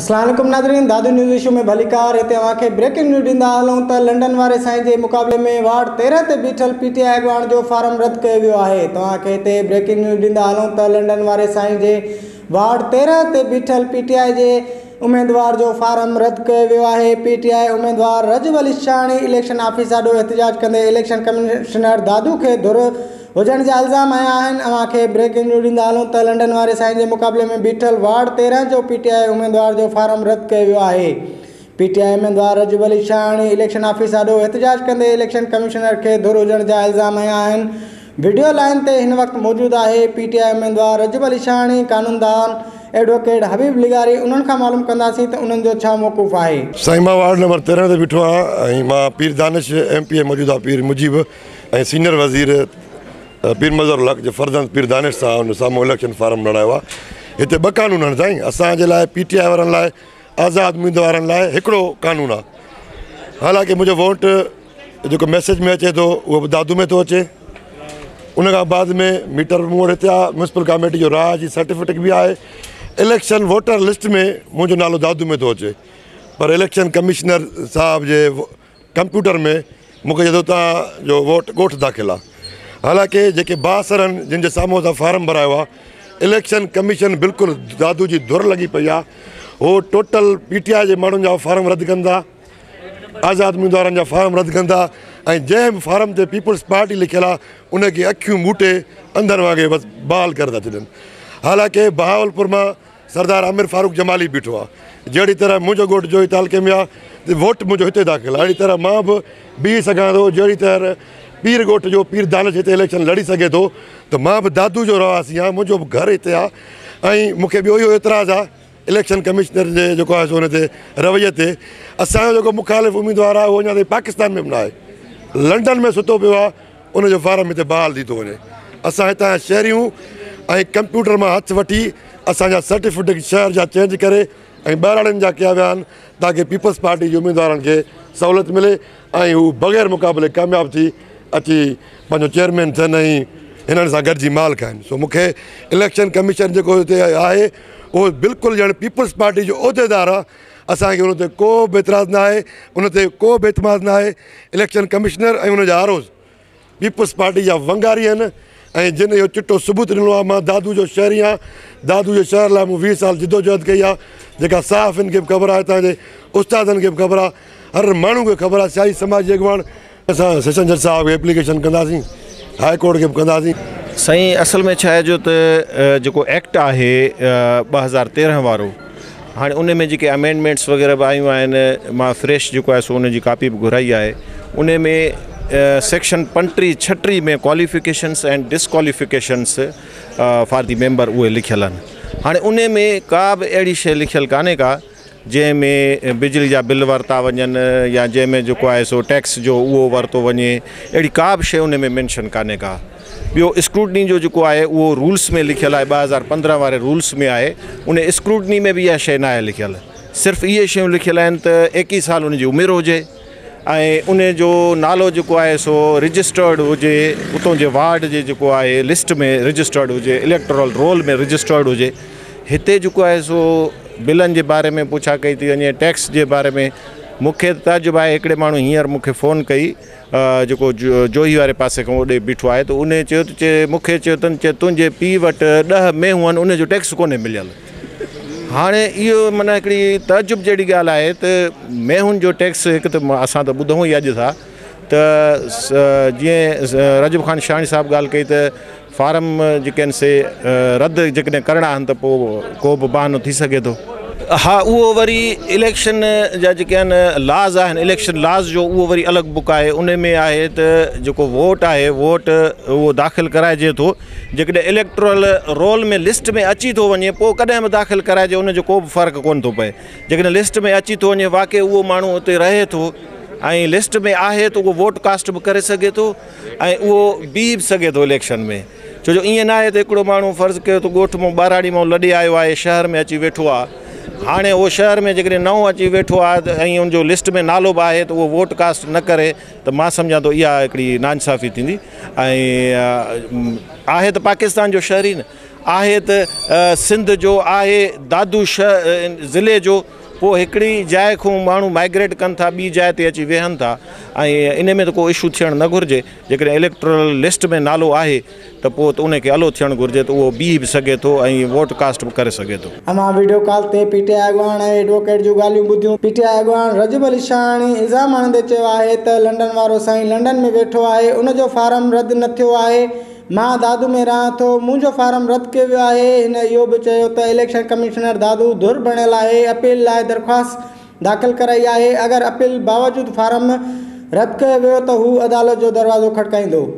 असलम नादरीन दादू न्यूज़ इशू में भलीकार इतने तव्हांखे ब्रेकिंग न्यूज़ ॾींदा हलूँ त लंडन वे साईं के मुक़ाबले में वार्ड तेरह से बीठल पीटीआई अगवाण जो फार्म रद्द किया वियो आहे तव्हांखे ब्रेकिंग न्यूज़ ॾींदा हलूँ त लंडन वे साईं के वार्ड तेरह से बीठल पीटीआई के आई जो फार्म रद्द किया वियो पीटीआई उमेदवार रज वलीशानी इलेक्शन ऑफिस ॾाढो एतिजाज कंदे इलेक्शन कमिशनर दादू के धुर हुजण जा इल्ज़ाम आया आहिनि खे ब्रेकिंग न्यूज़ ॾींदा हलूं त लंडन वारे साईं जे मुक़ाबले में बीठल वार्ड तेरहं जो पीटीआई उमेदवार जो फार्म रद्द कयो वियो आहे पीटीआई उमेदवार अजब अलीशाणी इलेक्शन ऑफिस ॾाढो एहतिजाज कंदे इलेक्शन कमिशनर खे धुर हुजण जा इल्ज़ाम आया आहिनि वीडियो लाइन ते हिन वक़्तु मौजूदु आहे पीटीआई उमेदवार अली अजबूबलिशाणी कानूनदान एडवोकेट हबीब लिगारी उन्हनि खां मालूम कंदासीं त उन्हनि जो छा मौक़ु आहे साईं मां मां वार्ड नंबर तेरहं ते बीठो आहियां ऐं ऐं Pir Pir Danish M P A senior वज़ीर पीर मज़र मज़ोर लकदान पीर दानिश सां हुन साम्हूं इलेक्शन फार्म लड़ायो आहे हिते ॿ कानून आहिनि साईं असांजे लाइ पी टी आई वारनि लाइ आज़ाद उमेदवारनि लाइ हिकिड़ो कानून आहे हालांकि मुंहिंजो वोट जेको मैसेज में अचे थो उहो बि दादू में थो अचे उन खां बाद में मीटर मूं वटि हिते आहे म्युनिसिपल कमेटी जो राह जी सर्टिफिकेट बि आहे इलेक्शन वोटर लिस्ट में मुंहिंजो नालो दादू में थो अचे पर इलेक्शन कमिशनर साहब जे कंप्यूटर में मूंखे चए थो तव्हांजो ॻोठु दाख़िलु आहे हालांकि जेके बासर आहिनि जिन जे साम्हूं असां फार्म भरायो आहे इलेक्शन कमीशन बिल्कुलु दादू जी धुर लॻी पई आहे उहो टोटल पी टी आई जे माण्हुनि जा फार्म रद्द कंदा आज़ाद उमीदवारनि जा फार्म रद्द कंदा ऐं जंहिं बि फार्म ते पीपुल्स पार्टी लिखियलु आहे उनखे अखियूं मूटे अंदरि वांगुरु बसि बहाल करे था छॾनि हालांकि बहावलपुर मां सरदार आमिर फारूक जमाली बीठो आहे जहिड़ी तरह मुंहिंजो घोटु जो ई तालके में आहे वोट मुंहिंजो हिते दाख़िलु आहे अहिड़ी तरह मां बि बीह सघां थो जहिड़ी तरह पीर ॻोठ जो पीर दानश हिते इलेक्शन लड़ी सघे थो त मां बि दादू जो रहवासी आहियां मुंहिंजो बि घरु हिते आहे ऐं मूंखे ॿियो इहो एतिराज़ु आहे इलेक्शन कमिशनर जेको आहे सो हुन ते रवै ते असांजो जेको मुखालिफ़ु उमेदवार आहे उहो अञा ताईं पाकिस्तान में बि न आहे लंडन में सुतो पियो आहे उनजो फार्म हिते बहाल थी थो वञे असां हितां जा शहरियूं ऐं कंप्यूटर मां हथु वठी असांजा सर्टिफिकेट शहर जा चेंज करे ऐं ॿारड़नि जा कया विया आहिनि ताकी पीपल्स पार्टी जे उमीदवारनि खे सहुलियत मिले ऐं हू बग़ैर मुक़ाबले कामयाबु थी अची पंहिंजो चेयरमैन थियनि ऐं हिननि सां गॾिजी माल खाइनि सो मूंखे इलेक्शन कमीशन जेको हिते आहे उहो बिल्कुलु ॼण पीपल्स पार्टी जो उहिदेदार आहे असांखे हुन ते को बि एतिराज़ु न आहे उन ते को बि एतमाद न आहे इलेक्शन कमिशनर ऐं उनजा आरोज़ पीपल्स पार्टी जा वंगारी आहिनि ऐं जिन इहो चिटो सबूत ॾिनो आहे मां दादू जो शहरी आहियां दादू जे शहर लाइ मूं वीह साल जिदोजहद कई आहे जेका साफ़नि खे बि ख़बर आहे हितां जे उस्तादनि खे बि ख़बर आहे हर माण्हू खे ख़बर आहे साईं समाज जे अॻवान असां सेशन जज साहब खे खे एप्लीकेशन कंदासीं कंदासीं बि साईं असल में छा आहे जो त जेको एक्ट आहे ॿ हज़ार तेरहं वारो हाणे उन में जेके अमेंडमेंट्स वग़ैरह बि आयूं आहिनि मां फ्रेश जेको आहे सो उन जी कापी बि घुराई आहे उन में सेक्शन पंटीह छटीह में qualifications and disqualifications for the member उहे लिखियल आहिनि हाणे उन में का बि अहिड़ी शइ लिखियलु कान्हे का जैमें बिजली जहाँ बिल वरिता वन या जंहिंमें जेको आहे सो टैक्स जो वो वरितो वञे अड़ी का भी शइ में मैंशन कान् का ॿियो स्क्रूटनी जो जेको आहे उहो रूल्स में लिखल है ॿ हज़ार पंद्रहं वारे रूल्स में आहे उन स्क्रूटनी में भी इहा शइ न आहे लिखियलु सिर्फ़ु इहे शयूं लिखियलु साल उनजी उमिरि हुजे ऐं उन जो नालो जेको आहे सो रजिस्टर्ड हो उतां जे वार्ड जे जेको आहे लिस्ट में रजिस्टर्ड हुजे इलेक्ट्रोल रोल में रजिस्टर्ड हुजे सो बिलनि जे बारे में पुछा कई थी वञे टैक्स जे बारे में मूंखे तजुब आहे हिकिड़े माण्हू हींअर मूंखे फोन कई जेको जोही वारे पासे खां होॾे बीठो आहे त उन चयो त चए मूंखे चयो तनि चए तुंहिंजे पीउ वटि ॾह मेहूं आहिनि उनजो टैक्स कोन्हे मिलियलु हाणे इहो माना हिकिड़ी तजुब जहिड़ी ॻाल्हि आहे त जो टैक्स हिकु त असां त ॿुधूं ई अॼु सां त जीअं ख़ान शाही साहबु ॻाल्हि कई त फार्म जेके आहिनि से रद्द जेकॾहिं करिणा आहिनि त को बहानो थी सघे थो हा उहो वरी इलेक्शन जा जेके आहिनि लाज़ आहिनि इलेक्शन लाज़ जो उहो वरी अलॻि बुक आहे उन में आहे त जेको वोट आहे वोट उहो दाख़िलु कराइजे थो जेकॾहिं इलेक्ट्रल रोल में लिस्ट में अची थो वञे पोइ कॾहिं बि दाख़िल कराइजे उनजो को बि फ़र्क़ु कोन थो पए जेकॾहिं लिस्ट में अची थो वञे वाकई उहो माण्हू उते रहे थो ऐं लिस्ट में आहे त उहो वोट कास्ट बि करे सघे थो ऐं उहो बीह बि सघे थो इलेक्शन में छो जो ईअं न आहे त हिकिड़ो माण्हू फर्ज़ु कयो त ॻोठ मां ॿाराड़ी मां लॾे आयो आहे शहर में अची वेठो आहे हाणे उहो शहर में जेकॾहिं नओं अची वेठो आहे ऐं उनजो लिस्ट में नालो बि आहे त उहो कास्ट न करे त मां सम्झा थो इहा हिकिड़ी नासाफ़ी थींदी ऐं आहे त पाकिस्तान जो शहरी न आहे त सिंध जो आहे दादू शह ज़िले जो પો હકડી જાય કો માનું માઇગ્રેટ કરં થા બી જાય તે આચી વેહન થા આય ઇને મે તો કોઈ ઇશ્યુ થણ ન ગર્જે જક ઇલેક્ટોરલ લિસ્ટ મે નાલો આહે તો પો તો ઉને કે આલો થણ ગર્જે તો વો બી સકે તો આય વોટ કાસ્ટ કર સકે તો અમા વિડિયો કાલતે પીટીઆગવાન એડવોકેટ જો ગાલ્યું બધી પીટીઆગવાન રજબ અલી શાની ઇજા માં દે ચવા હે તો લંડન વાળો સાઈ લંડન મે બેઠો આહે ઉન જો ફોર્મ રદ ન થ્યો આહે मां दादू में रहा तो मुझो फार्म रद्द किया वियो आहे हिन इहो बि इलेक्शन कमिश्नर दादू धुर बणियल है अपील लाए दरख़्वास्त दाख़िल कराई है अगर अपील बावजूद फार्म रद्द कर वियो अदालत जो दरवाज़ो खटकाईंदो